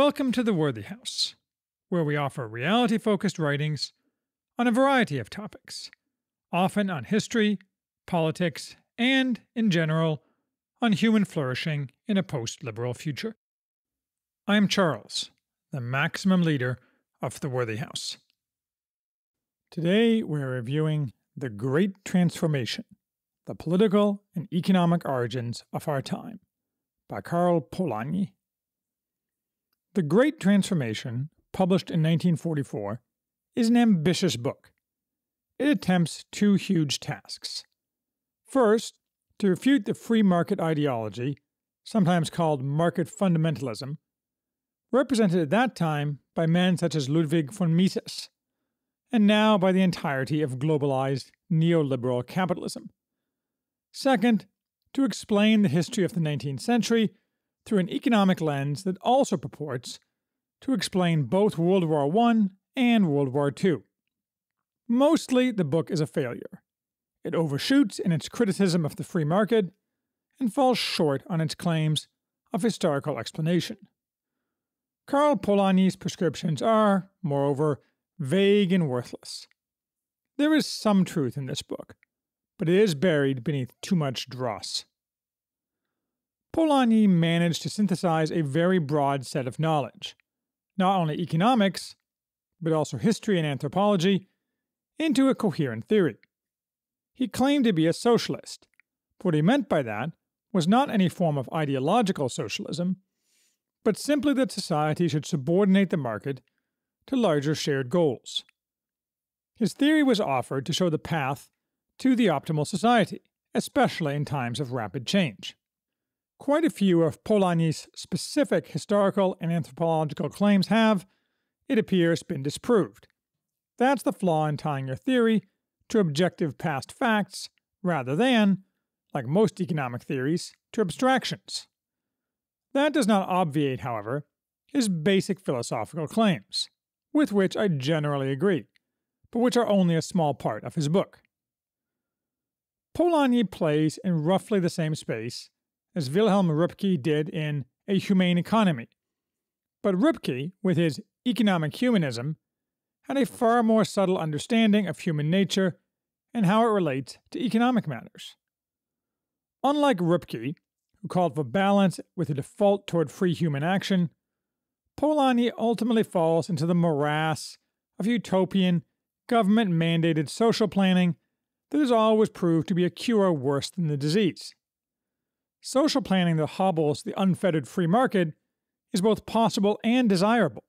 Welcome to the Worthy House, where we offer reality focused writings on a variety of topics, often on history, politics, and, in general, on human flourishing in a post liberal future. I am Charles, the maximum leader of the Worthy House. Today we're reviewing The Great Transformation The Political and Economic Origins of Our Time by Karl Polanyi. The Great Transformation, published in 1944, is an ambitious book. It attempts two huge tasks. First, to refute the free market ideology, sometimes called market fundamentalism, represented at that time by men such as Ludwig von Mises, and now by the entirety of globalized neoliberal capitalism. Second, to explain the history of the 19th century through an economic lens that also purports to explain both World War I and World War II. Mostly, the book is a failure. It overshoots in its criticism of the free market and falls short on its claims of historical explanation. Karl Polanyi's prescriptions are, moreover, vague and worthless. There is some truth in this book, but it is buried beneath too much dross. Polanyi managed to synthesize a very broad set of knowledge, not only economics, but also history and anthropology, into a coherent theory. He claimed to be a socialist, what he meant by that was not any form of ideological socialism, but simply that society should subordinate the market to larger shared goals. His theory was offered to show the path to the optimal society, especially in times of rapid change. Quite a few of Polanyi's specific historical and anthropological claims have, it appears, been disproved. That's the flaw in tying your theory to objective past facts rather than, like most economic theories, to abstractions. That does not obviate, however, his basic philosophical claims, with which I generally agree, but which are only a small part of his book. Polanyi plays in roughly the same space as Wilhelm Röpke did in A Humane Economy. But Röpke, with his economic humanism, had a far more subtle understanding of human nature and how it relates to economic matters. Unlike Röpke, who called for balance with a default toward free human action, Polanyi ultimately falls into the morass of utopian, government mandated social planning that has always proved to be a cure worse than the disease. Social planning that hobbles the unfettered free market is both possible and desirable.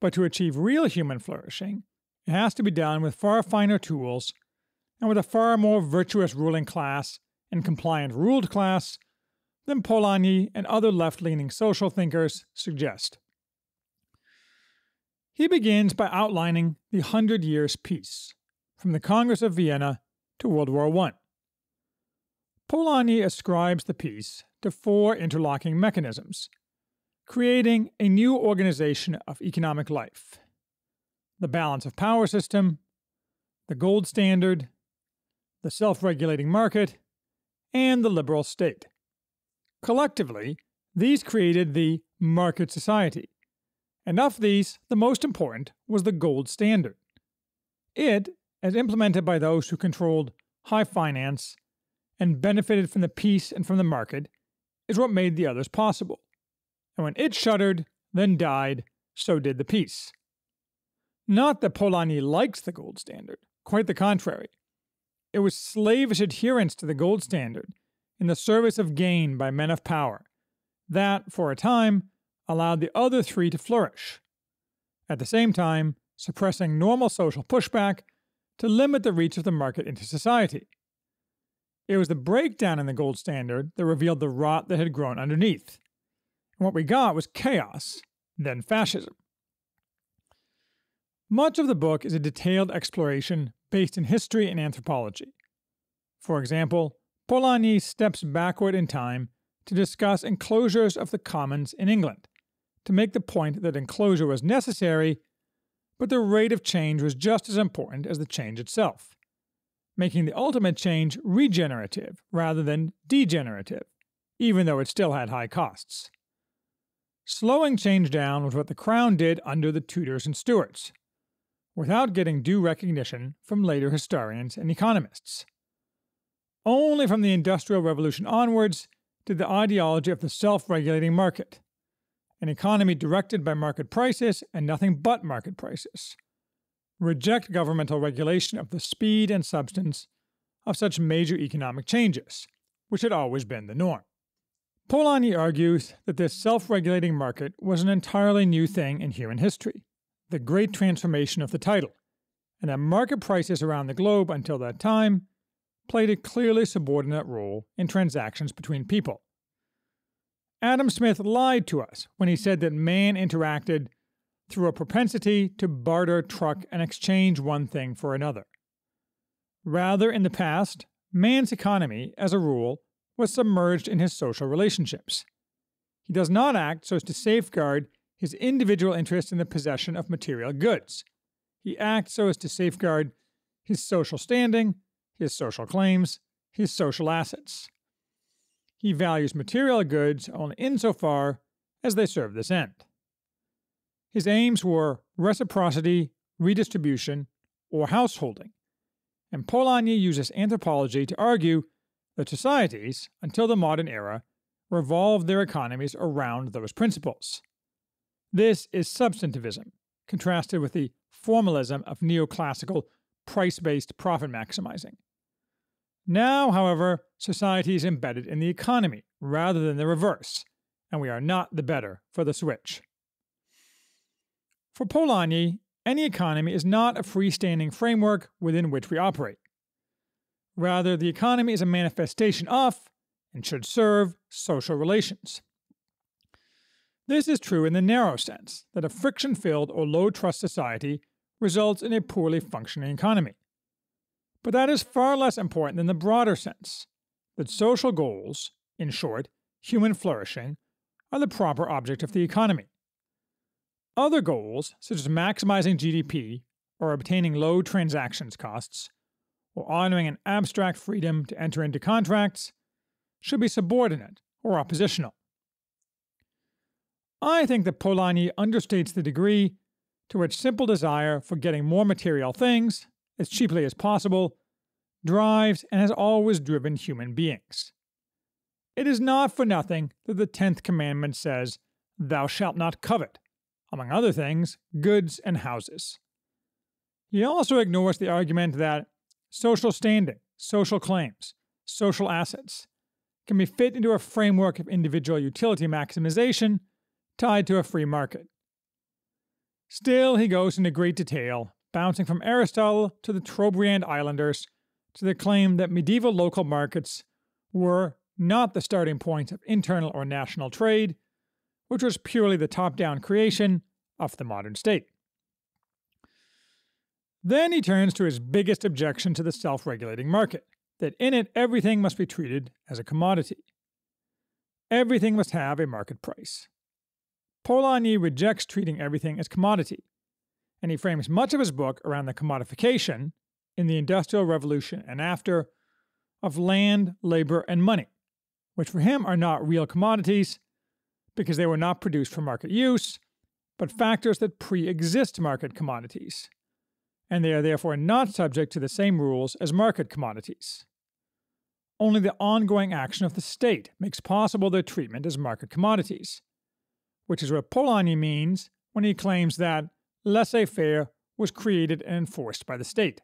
But to achieve real human flourishing, it has to be done with far finer tools and with a far more virtuous ruling class and compliant ruled class than Polanyi and other left leaning social thinkers suggest. He begins by outlining the Hundred Years' Peace, from the Congress of Vienna to World War I. Polanyi ascribes the peace to four interlocking mechanisms, creating a new organization of economic life the balance of power system, the gold standard, the self regulating market, and the liberal state. Collectively, these created the market society, and of these, the most important was the gold standard. It, as implemented by those who controlled high finance and benefited from the peace and from the market, is what made the others possible. And when it shuddered, then died, so did the peace. Not that Polanyi likes the gold standard, quite the contrary. It was slavish adherence to the gold standard, in the service of gain by men of power, that, for a time, allowed the other three to flourish. At the same time, suppressing normal social pushback to limit the reach of the market into society. It was the breakdown in the gold standard that revealed the rot that had grown underneath. And what we got was chaos, then fascism. Much of the book is a detailed exploration based in history and anthropology. For example, Polanyi steps backward in time to discuss enclosures of the commons in England, to make the point that enclosure was necessary, but the rate of change was just as important as the change itself making the ultimate change regenerative rather than degenerative, even though it still had high costs. slowing change down was what the Crown did under the Tudors and Stuarts, without getting due recognition from later historians and economists. Only from the Industrial Revolution onwards did the ideology of the self regulating market, an economy directed by market prices and nothing but market prices, reject governmental regulation of the speed and substance of such major economic changes, which had always been the norm. Polanyi argues that this self regulating market was an entirely new thing in human history, the great transformation of the title, and that market prices around the globe until that time played a clearly subordinate role in transactions between people. Adam Smith lied to us when he said that man interacted through a propensity to barter, truck, and exchange one thing for another. Rather, in the past, man's economy, as a rule, was submerged in his social relationships. He does not act so as to safeguard his individual interest in the possession of material goods. He acts so as to safeguard his social standing, his social claims, his social assets. He values material goods only insofar as they serve this end. His aims were reciprocity, redistribution, or householding, and Polanyi uses anthropology to argue that societies, until the modern era, revolved their economies around those principles. This is substantivism, contrasted with the formalism of neoclassical price based profit maximizing. Now, however, society is embedded in the economy rather than the reverse, and we are not the better for the switch. For Polanyi, any economy is not a freestanding framework within which we operate. Rather, the economy is a manifestation of, and should serve, social relations. This is true in the narrow sense that a friction filled or low trust society results in a poorly functioning economy. But that is far less important than the broader sense that social goals, in short, human flourishing, are the proper object of the economy. Other goals, such as maximizing GDP or obtaining low transactions costs, or honoring an abstract freedom to enter into contracts, should be subordinate or oppositional. I think that Polanyi understates the degree to which simple desire for getting more material things, as cheaply as possible, drives and has always driven human beings. It is not for nothing that the tenth commandment says, Thou shalt not covet, among other things, goods and houses. He also ignores the argument that social standing, social claims, social assets can be fit into a framework of individual utility maximization tied to a free market. Still, he goes into great detail, bouncing from Aristotle to the Trobriand Islanders to the claim that medieval local markets were not the starting point of internal or national trade, which was purely the top down creation of the modern state. Then he turns to his biggest objection to the self regulating market that in it everything must be treated as a commodity. Everything must have a market price. Polanyi rejects treating everything as commodity, and he frames much of his book around the commodification, in the Industrial Revolution and after, of land, labor, and money, which for him are not real commodities because they were not produced for market use, but factors that pre exist market commodities and they are therefore not subject to the same rules as market commodities. Only the ongoing action of the state makes possible their treatment as market commodities, which is what Polanyi means when he claims that laissez faire was created and enforced by the state.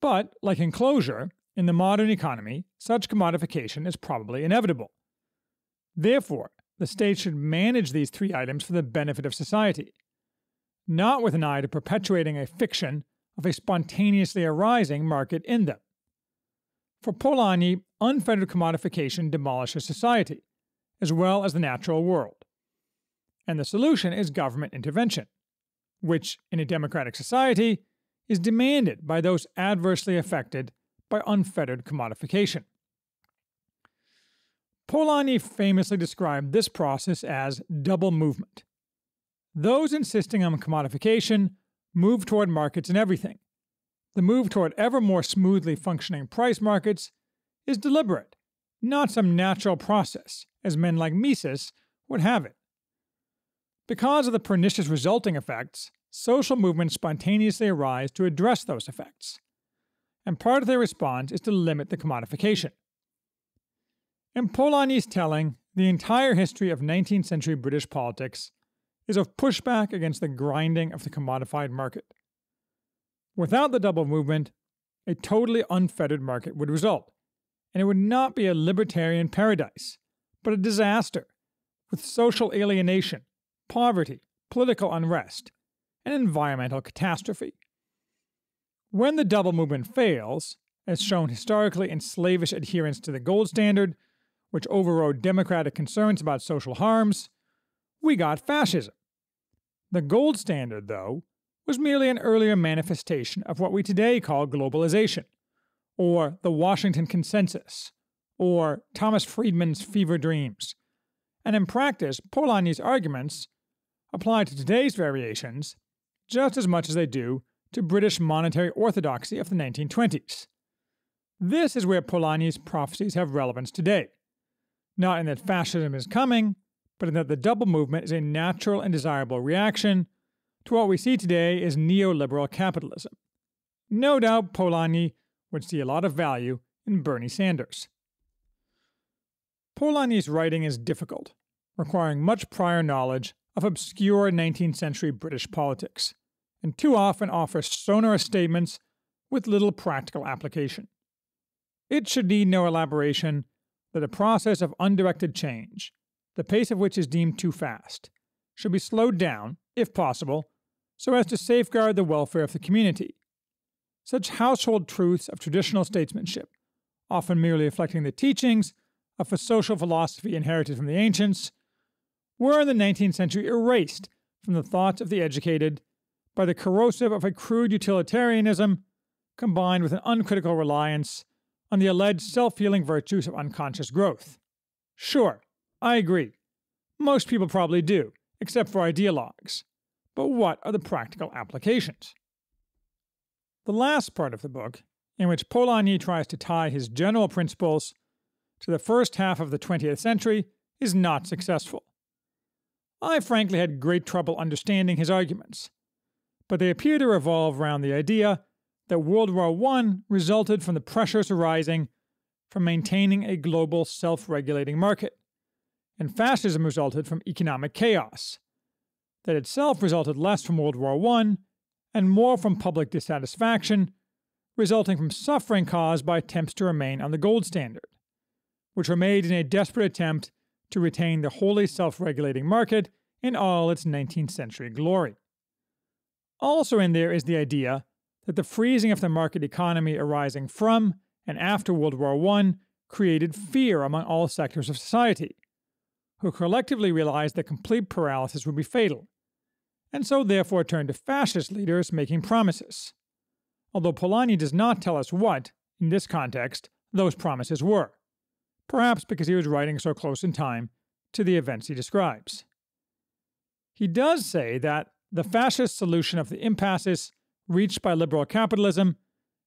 But, like enclosure, in the modern economy, such commodification is probably inevitable. Therefore, the state should manage these three items for the benefit of society, not with an eye to perpetuating a fiction of a spontaneously arising market in them. For Polanyi, unfettered commodification demolishes society, as well as the natural world. And the solution is government intervention, which, in a democratic society, is demanded by those adversely affected by unfettered commodification. Polanyi famously described this process as double movement, those insisting on commodification move toward markets in everything. The move toward ever more smoothly functioning price markets is deliberate, not some natural process, as men like Mises would have it. Because of the pernicious resulting effects, social movements spontaneously arise to address those effects. And part of their response is to limit the commodification. In Polanyi's telling, the entire history of 19th century British politics is of pushback against the grinding of the commodified market. Without the double movement, a totally unfettered market would result, and it would not be a libertarian paradise, but a disaster, with social alienation, poverty, political unrest, and environmental catastrophe. When the double movement fails, as shown historically in slavish adherence to the gold standard, which overrode democratic concerns about social harms, we got fascism. The gold standard, though, was merely an earlier manifestation of what we today call globalization, or the Washington Consensus, or Thomas Friedman's fever dreams. And in practice, Polanyi's arguments apply to today's variations just as much as they do to British monetary orthodoxy of the 1920s. This is where Polanyi's prophecies have relevance today. Not in that fascism is coming, but in that the double movement is a natural and desirable reaction to what we see today as neoliberal capitalism. No doubt Polanyi would see a lot of value in Bernie Sanders. Polanyi's writing is difficult, requiring much prior knowledge of obscure 19th century British politics, and too often offers sonorous statements with little practical application. It should need no elaboration that a process of undirected change, the pace of which is deemed too fast, should be slowed down, if possible, so as to safeguard the welfare of the community. Such household truths of traditional statesmanship, often merely reflecting the teachings of a social philosophy inherited from the ancients, were in the 19th century erased from the thoughts of the educated by the corrosive of a crude utilitarianism combined with an uncritical reliance on the alleged self healing virtues of unconscious growth. Sure, I agree. Most people probably do, except for ideologues. But what are the practical applications? The last part of the book, in which Polanyi tries to tie his general principles to the first half of the 20th century is not successful. I frankly had great trouble understanding his arguments, but they appear to revolve around the idea that World War I resulted from the pressures arising from maintaining a global self regulating market, and fascism resulted from economic chaos, that itself resulted less from World War I and more from public dissatisfaction, resulting from suffering caused by attempts to remain on the gold standard which were made in a desperate attempt to retain the wholly self regulating market in all its 19th century glory. Also, in there is the idea that the freezing of the market economy arising from and after World War I created fear among all sectors of society, who collectively realized that complete paralysis would be fatal, and so therefore turned to fascist leaders making promises. Although Polanyi does not tell us what, in this context, those promises were perhaps because he was writing so close in time to the events he describes. He does say that the fascist solution of the impasses reached by liberal capitalism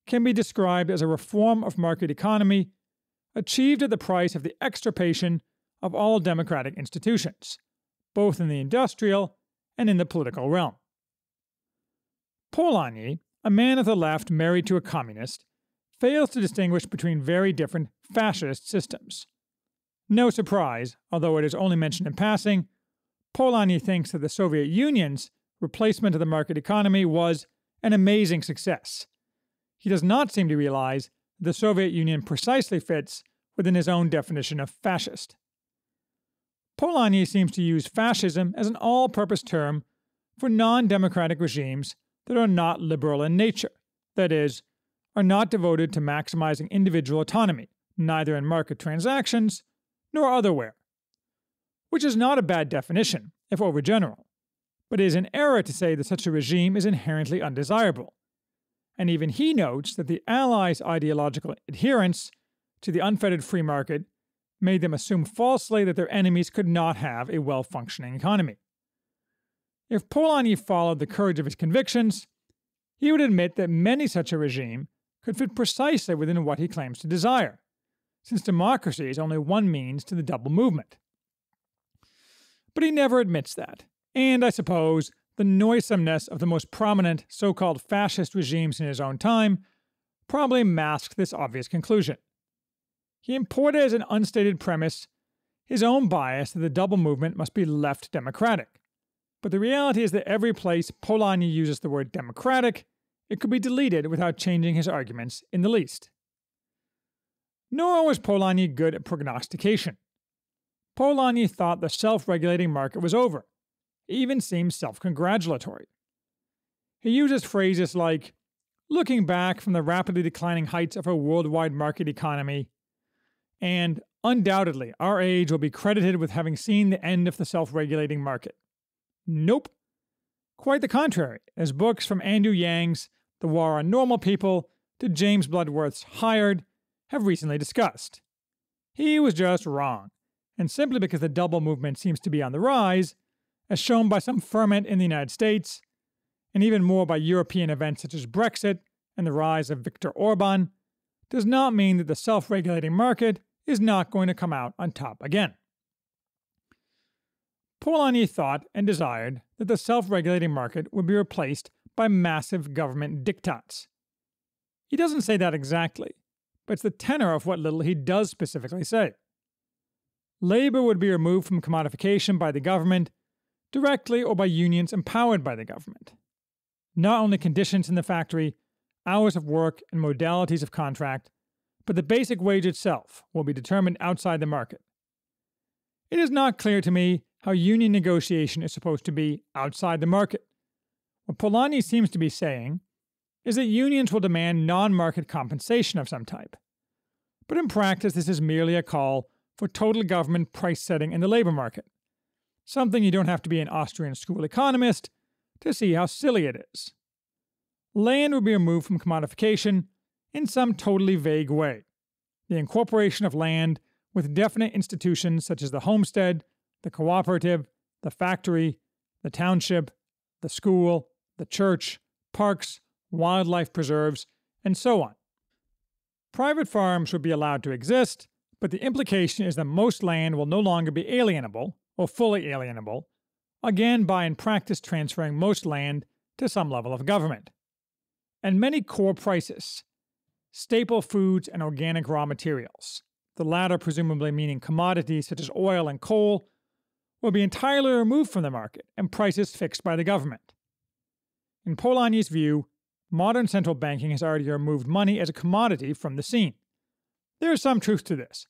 can be described as a reform of market economy achieved at the price of the extirpation of all democratic institutions, both in the industrial and in the political realm. Polanyi, a man of the left married to a communist, fails to distinguish between very different fascist systems. No surprise, although it is only mentioned in passing, Polanyi thinks that the Soviet Union's replacement of the market economy was an amazing success. He does not seem to realize the Soviet Union precisely fits within his own definition of fascist. Polanyi seems to use fascism as an all purpose term for non democratic regimes that are not liberal in nature, that is, are not devoted to maximizing individual autonomy, neither in market transactions nor otherwhere. Which is not a bad definition, if overgeneral, but it is an error to say that such a regime is inherently undesirable. And even he notes that the Allies' ideological adherence to the unfettered free market made them assume falsely that their enemies could not have a well functioning economy. If Polanyi followed the courage of his convictions, he would admit that many such a regime could fit precisely within what he claims to desire, since democracy is only one means to the double movement. But he never admits that, and I suppose the noisomeness of the most prominent so called fascist regimes in his own time probably masked this obvious conclusion. He imported as an unstated premise his own bias that the double movement must be left democratic. But the reality is that every place Polanyi uses the word democratic, it could be deleted without changing his arguments in the least. Nor was Polanyi good at prognostication. Polanyi thought the self regulating market was over. Even seems self congratulatory. He uses phrases like, looking back from the rapidly declining heights of a worldwide market economy, and undoubtedly our age will be credited with having seen the end of the self regulating market. Nope. Quite the contrary, as books from Andrew Yang's The War on Normal People to James Bloodworth's Hired have recently discussed. He was just wrong, and simply because the double movement seems to be on the rise, as shown by some ferment in the United States, and even more by European events such as Brexit and the rise of Viktor Orban, does not mean that the self regulating market is not going to come out on top again. Polanyi thought and desired that the self regulating market would be replaced by massive government diktats. He doesn't say that exactly, but it's the tenor of what little he does specifically say. Labor would be removed from commodification by the government, directly or by unions empowered by the government. Not only conditions in the factory, hours of work, and modalities of contract, but the basic wage itself will be determined outside the market. It is not clear to me how union negotiation is supposed to be outside the market. What Polanyi seems to be saying is that unions will demand non market compensation of some type. But in practice, this is merely a call for total government price setting in the labor market, something you don't have to be an Austrian school economist to see how silly it is. Land would be removed from commodification in some totally vague way. The incorporation of land with definite institutions such as the homestead, the cooperative, the factory, the township, the school, the church, parks, wildlife preserves, and so on. Private farms would be allowed to exist, but the implication is that most land will no longer be alienable, or fully alienable, again by in practice transferring most land to some level of government. And many core prices, staple foods and organic raw materials, the latter presumably meaning commodities such as oil and coal, will be entirely removed from the market and prices fixed by the government. In Polanyi's view, modern central banking has already removed money as a commodity from the scene. There is some truth to this,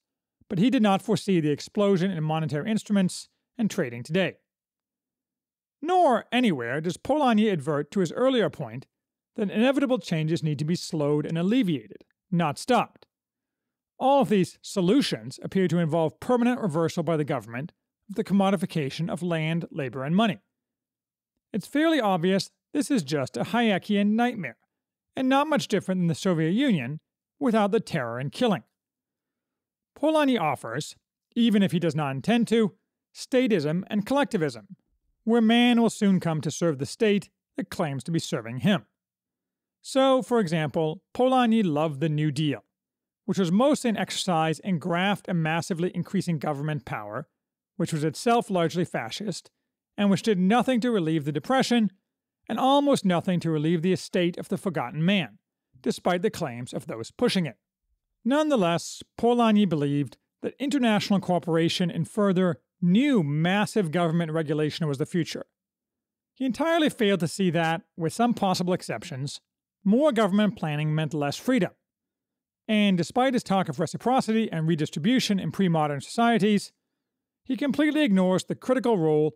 but he did not foresee the explosion in monetary instruments and trading today. Nor, anywhere, does Polanyi advert to his earlier point that inevitable changes need to be slowed and alleviated, not stopped. All of these solutions appear to involve permanent reversal by the government of the commodification of land, labor, and money. It's fairly obvious this is just a Hayekian nightmare, and not much different than the Soviet Union without the terror and killing. Polanyi offers, even if he does not intend to, statism and collectivism, where man will soon come to serve the state that claims to be serving him. So, for example, Polanyi loved the New Deal, which was mostly an exercise in graft and massively increasing government power which was itself largely fascist, and which did nothing to relieve the Depression and almost nothing to relieve the estate of the forgotten man, despite the claims of those pushing it. Nonetheless, Polanyi believed that international cooperation in further new massive government regulation was the future. He entirely failed to see that, with some possible exceptions, more government planning meant less freedom. And despite his talk of reciprocity and redistribution in pre modern societies, he completely ignores the critical role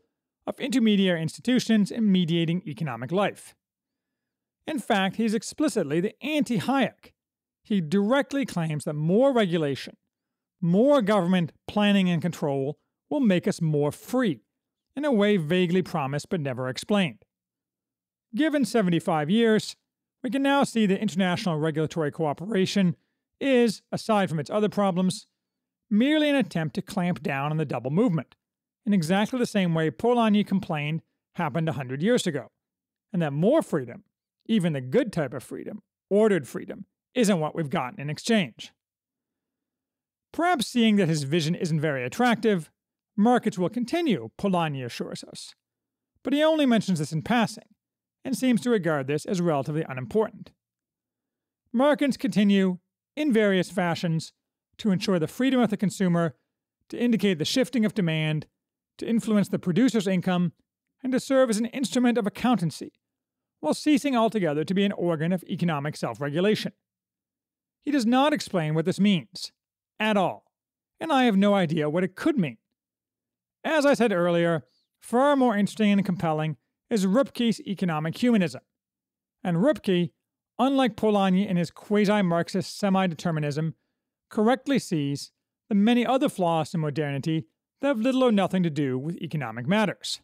of intermediary institutions in mediating economic life. In fact, he's explicitly the anti Hayek. He directly claims that more regulation, more government planning and control will make us more free, in a way vaguely promised but never explained. Given 75 years, we can now see that international regulatory cooperation is, aside from its other problems, merely an attempt to clamp down on the double movement, in exactly the same way Polanyi complained happened a hundred years ago, and that more freedom, even the good type of freedom, ordered freedom, isn't what we've gotten in exchange. Perhaps seeing that his vision isn't very attractive, markets will continue, Polanyi assures us. but he only mentions this in passing and seems to regard this as relatively unimportant. Markets continue, in various fashions, to ensure the freedom of the consumer, to indicate the shifting of demand, to influence the producer's income, and to serve as an instrument of accountancy, while ceasing altogether to be an organ of economic self regulation. He does not explain what this means, at all, and I have no idea what it could mean. As I said earlier, far more interesting and compelling is Röpke's economic humanism. And Röpke, unlike Polanyi in his quasi Marxist semi determinism, correctly sees the many other flaws in modernity that have little or nothing to do with economic matters.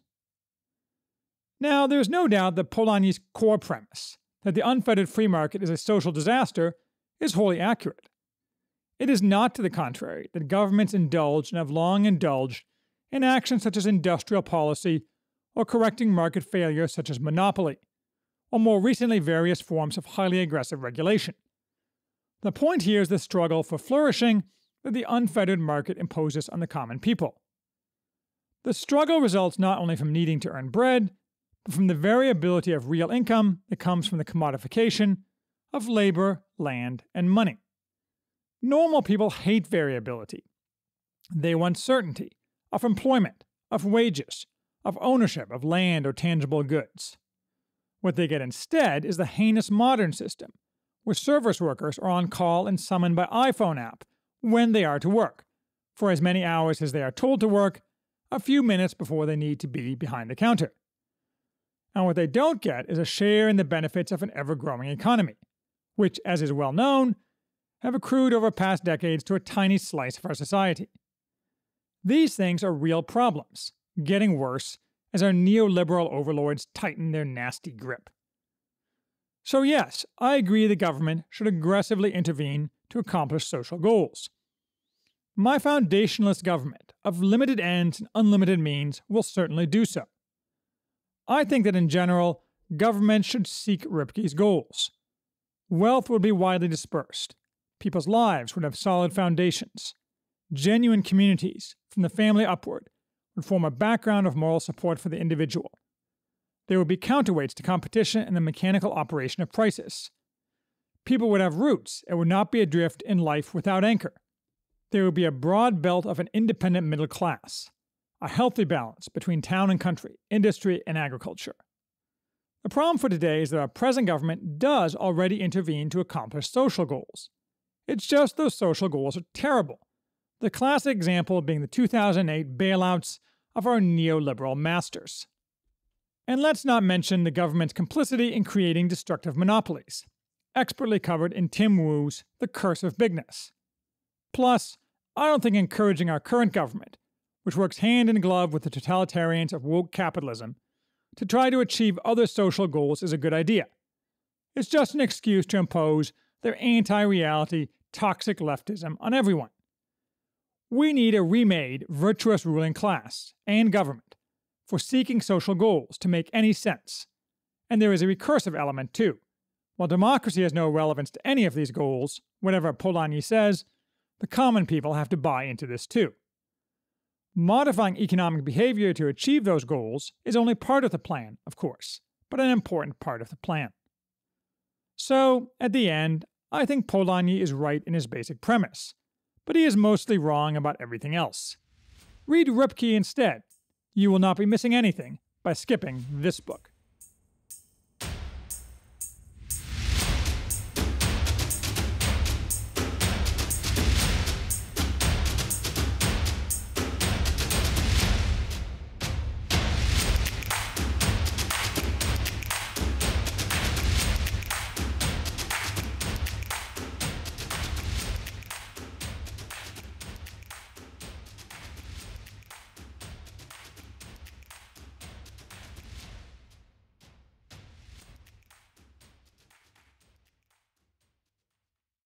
Now, there is no doubt that Polanyi's core premise, that the unfettered free market is a social disaster, is wholly accurate. It is not to the contrary that governments indulge and have long indulged in actions such as industrial policy or correcting market failures such as monopoly, or more recently various forms of highly aggressive regulation. The point here is the struggle for flourishing that the unfettered market imposes on the common people. The struggle results not only from needing to earn bread, but from the variability of real income that comes from the commodification of labor, land, and money. Normal people hate variability. They want certainty of employment, of wages, of ownership of land or tangible goods. What they get instead is the heinous modern system, where service workers are on call and summoned by iPhone app when they are to work, for as many hours as they are told to work, a few minutes before they need to be behind the counter. And what they don't get is a share in the benefits of an ever growing economy, which, as is well known, have accrued over past decades to a tiny slice of our society. These things are real problems, getting worse as our neoliberal overlords tighten their nasty grip. So, yes, I agree the government should aggressively intervene to accomplish social goals. My foundationalist government of limited ends and unlimited means will certainly do so. I think that in general, government should seek Röpke's goals. Wealth would be widely dispersed, people's lives would have solid foundations, genuine communities, from the family upward, would form a background of moral support for the individual. There would be counterweights to competition and the mechanical operation of prices. People would have roots and would not be adrift in life without anchor. There would be a broad belt of an independent middle class, a healthy balance between town and country, industry and agriculture. The problem for today is that our present government does already intervene to accomplish social goals. It's just those social goals are terrible the classic example being the 2008 bailouts of our neoliberal masters. And let's not mention the government's complicity in creating destructive monopolies, expertly covered in Tim Wu's The Curse of Bigness. Plus, I don't think encouraging our current government, which works hand in glove with the totalitarians of woke capitalism, to try to achieve other social goals is a good idea. It's just an excuse to impose their anti reality, toxic leftism on everyone. We need a remade, virtuous ruling class and government for seeking social goals to make any sense. And there is a recursive element too. While democracy has no relevance to any of these goals, whatever Polanyi says, the common people have to buy into this too. Modifying economic behavior to achieve those goals is only part of the plan, of course, but an important part of the plan. So, at the end, I think Polanyi is right in his basic premise but he is mostly wrong about everything else. Read Röpke instead. You will not be missing anything by skipping this book.